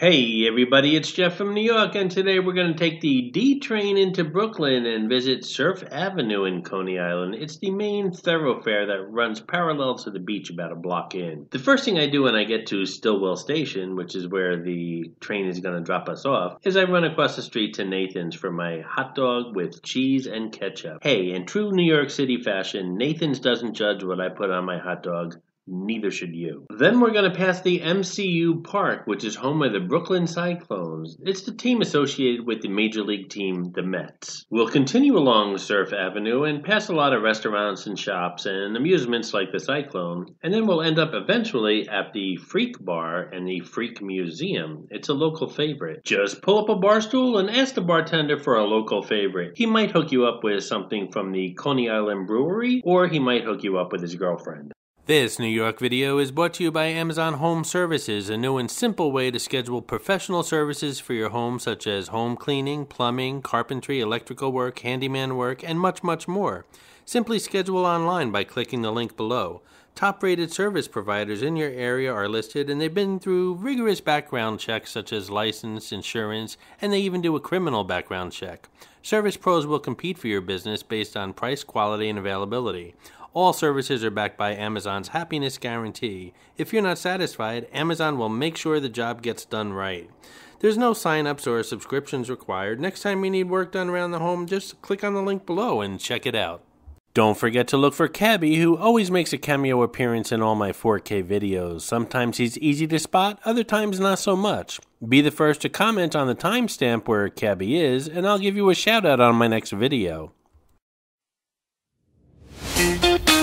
Hey everybody, it's Jeff from New York, and today we're going to take the D train into Brooklyn and visit Surf Avenue in Coney Island. It's the main thoroughfare that runs parallel to the beach about a block in. The first thing I do when I get to Stillwell Station, which is where the train is going to drop us off, is I run across the street to Nathan's for my hot dog with cheese and ketchup. Hey, in true New York City fashion, Nathan's doesn't judge what I put on my hot dog. Neither should you. Then we're going to pass the MCU Park, which is home of the Brooklyn Cyclones. It's the team associated with the Major League team, the Mets. We'll continue along Surf Avenue and pass a lot of restaurants and shops and amusements like the Cyclone, and then we'll end up eventually at the Freak Bar and the Freak Museum. It's a local favorite. Just pull up a bar stool and ask the bartender for a local favorite. He might hook you up with something from the Coney Island Brewery, or he might hook you up with his girlfriend. This New York video is brought to you by Amazon Home Services, a new and simple way to schedule professional services for your home, such as home cleaning, plumbing, carpentry, electrical work, handyman work, and much, much more. Simply schedule online by clicking the link below. Top rated service providers in your area are listed, and they've been through rigorous background checks such as license, insurance, and they even do a criminal background check. Service pros will compete for your business based on price, quality, and availability. All services are backed by Amazon's happiness guarantee. If you're not satisfied, Amazon will make sure the job gets done right. There's no sign-ups or subscriptions required. Next time you need work done around the home, just click on the link below and check it out. Don't forget to look for Cabby, who always makes a cameo appearance in all my 4K videos. Sometimes he's easy to spot, other times not so much. Be the first to comment on the timestamp where Cabby is, and I'll give you a shout out on my next video. Thank you.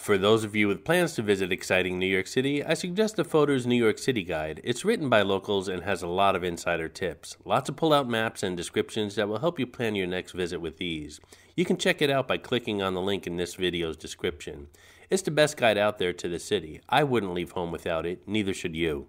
For those of you with plans to visit exciting New York City, I suggest the Fodor's New York City Guide. It's written by locals and has a lot of insider tips. Lots of pull out maps and descriptions that will help you plan your next visit with ease. You can check it out by clicking on the link in this video's description. It's the best guide out there to the city. I wouldn't leave home without it, neither should you.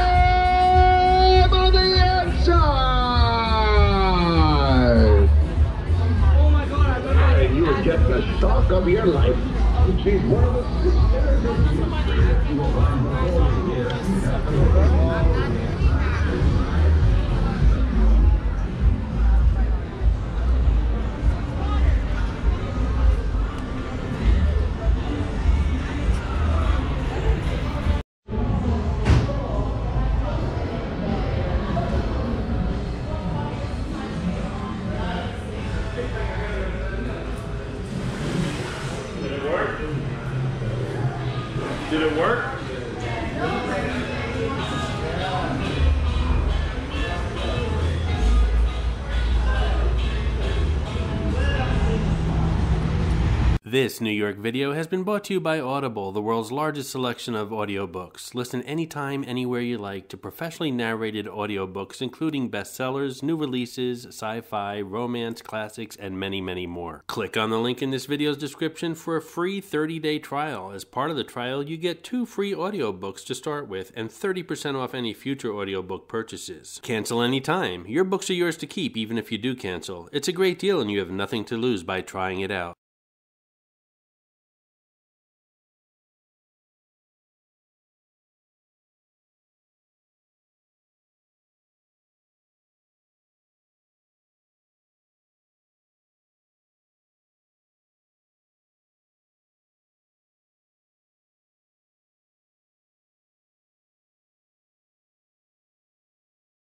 shock of your life. She's one of the Did it work? This New York video has been brought to you by Audible, the world's largest selection of audiobooks. Listen anytime, anywhere you like to professionally narrated audiobooks, including bestsellers, new releases, sci fi, romance, classics, and many, many more. Click on the link in this video's description for a free 30 day trial. As part of the trial, you get two free audiobooks to start with and 30% off any future audiobook purchases. Cancel anytime. Your books are yours to keep, even if you do cancel. It's a great deal, and you have nothing to lose by trying it out.